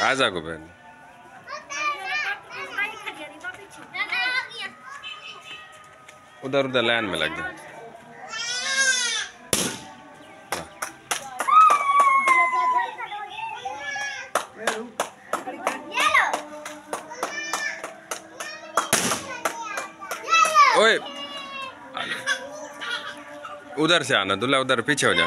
आ जा को बहन। उधर उधर लाइन में लग जा ओए उधर से आना दूल्हा उधर पीछे हो जा।